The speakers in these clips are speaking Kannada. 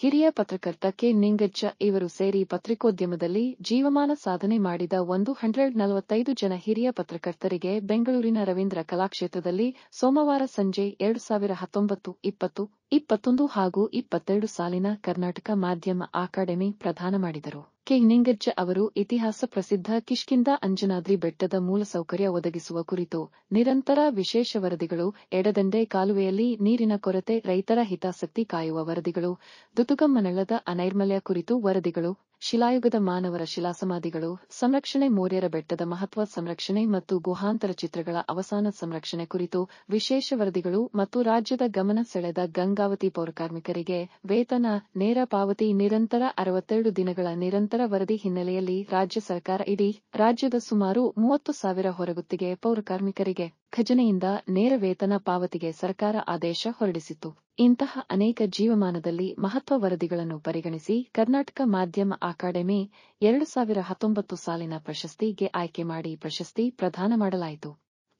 ಹಿರಿಯ ಪತ್ರಕರ್ತ ಕೆ ನಿಂಗಜ್ಜ ಇವರು ಸೇರಿ ಪತ್ರಿಕೋದ್ಯಮದಲ್ಲಿ ಜೀವಮಾನ ಸಾಧನೆ ಮಾಡಿದ ಒಂದು ಹಂಡ್ರೆಡ್ ನಲವತ್ತೈದು ಜನ ಹಿರಿಯ ಪತ್ರಕರ್ತರಿಗೆ ಬೆಂಗಳೂರಿನ ರವೀಂದ್ರ ಕಲಾಕ್ಷೇತ್ರದಲ್ಲಿ ಸೋಮವಾರ ಸಂಜೆ ಎರಡು ಸಾವಿರ ಹತ್ತೊಂಬತ್ತು, ಇಪ್ಪತ್ತು, ಇಪ್ಪತ್ತೊಂದು ಹಾಗೂ ಇಪ್ಪತ್ತೆರಡು ಸಾಲಿನ ಕರ್ನಾಟಕ ಮಾಧ್ಯಮ ಅಕಾಡೆಮಿ ಪ್ರದಾನ ಮಾಡಿದರು. ಕೆ ನಿಂಗಜ್ಜ ಅವರು ಇತಿಹಾಸ ಪ್ರಸಿದ್ಧ ಕಿಷ್ಕಿಂದ ಅಂಜನಾದ್ರಿ ಬೆಟ್ಟದ ಮೂಲಸೌಕರ್ಯ ಒದಗಿಸುವ ಕುರಿತು ನಿರಂತರ ವಿಶೇಷ ವರದಿಗಳು, ಎಡದಂಡೆ ಕಾಲುವೆಯಲ್ಲಿ ನೀರಿನ ಕೊರತೆ, ರೈತರ ಹಿತಾಸಕ್ತಿ ಕಾಯುವ ವರದಿಗಳು ದುತುಗಮ್ಮನಳ್ಳದ ಅನೈರ್ಮಲ್ಯ ಕುರಿತು ವರದಿಗಳು ಶಿಲಾಯುಗದ ಮಾನವರ ಶಿಲಾಸಮಾಧಿಗಳು, ಸಂರಕ್ಷಣೆ ಮೋರ್ಯರ ಬೆಟ್ಟದ ಮಹತ್ವ ಸಂರಕ್ಷಣೆ ಮತ್ತು ಗುಹಾಂತರ ಚಿತ್ರಗಳ ಅವಸಾನ ಸಂರಕ್ಷಣೆ ಕುರಿತು ವಿಶೇಷ ವರದಿಗಳು ಮತ್ತು ರಾಜ್ಯದ ಗಮನ ಸೆಳೆದ ಗಂಗಾವತಿ ಪೌರಕಾರ್ಮಿಕರಿಗೆ ವೇತನ, ನೇರ ಪಾವತಿ, ನಿರಂತರ ಅರವತ್ತೆರಡು ದಿನಗಳ ನಿರಂತರ ವರದಿ ಹಿನ್ನೆಲೆಯಲ್ಲಿ ರಾಜ್ಯ ಸರ್ಕಾರ ಇಡೀ ರಾಜ್ಯದ ಸುಮಾರು ಮೂವತ್ತು ಸಾವಿರ ಹೊರಗುತ್ತಿಗೆ ಪೌರಕಾರ್ಮಿಕರಿಗೆ ಖಜನೆಯಿಂದ ನೇರ ವೇತನ ಪಾವತಿಗೆ ಸರ್ಕಾರ ಆದೇಶ ಹೊರಡಿಸಿತು ಇಂತಹ ಅನೇಕ ಜೀವಮಾನದಲ್ಲಿ ಮಹತ್ವ ವರದಿಗಳನ್ನು ಪರಿಗಣಿಸಿ ಕರ್ನಾಟಕ ಮಾಧ್ಯಮ ಅಕಾಡೆಮಿ ಎರಡು ಸಾವಿರ ಹತ್ತೊಂಬತ್ತು ಸಾಲಿನ ಪ್ರಶಸ್ತಿಗೆ ಆಯ್ಕೆ ಮಾಡಿ ಪ್ರಶಸ್ತಿ ಪ್ರದಾನ ಮಾಡಲಾಯಿತು.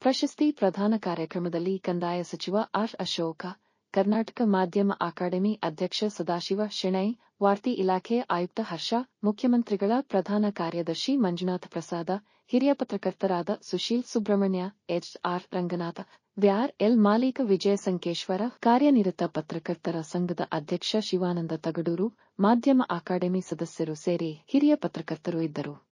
ಪ್ರಶಸ್ತಿ ಪ್ರದಾನ ಕಾರ್ಯಕ್ರಮದಲ್ಲಿ ಕಂದಾಯ ಸಚಿವ ಆರ್ ಅಶೋಕ ಕರ್ನಾಟಕ ಮಾಧ್ಯಮ ಅಕಾಡೆಮಿ ಅಧ್ಯಕ್ಷ ಸದಾಶಿವ ಶೆಣೈ, ವಾರ್ತಿ ಇಲಾಖೆ ಆಯುಕ್ತ ಹರ್ಷ, ಮುಖ್ಯಮಂತ್ರಿಗಳ ಪ್ರಧಾನ ಕಾರ್ಯದರ್ಶಿ ಮಂಜುನಾಥ ಪ್ರಸಾದ, ಹಿರಿಯ ಪತ್ರಕರ್ತರಾದ Sushil Subrahmanya H R Ranganath, V R L ಮಾಲೀಕ ವಿಜಯ ಸಂಕೇಶ್ವರ, ಕಾರ್ಯನಿರತ ಪತ್ರಕರ್ತರ ಸಂಘದ ಅಧ್ಯಕ್ಷ ಶಿವಾನಂದ ತಗಡೂರು, ಮಾಧ್ಯಮ ಅಕಾಡೆಮಿ ಸದಸ್ಯರು ಸೇರಿ ಹಿರಿಯ ಪತ್ರಕರ್ತರು ಇದ್ದರು.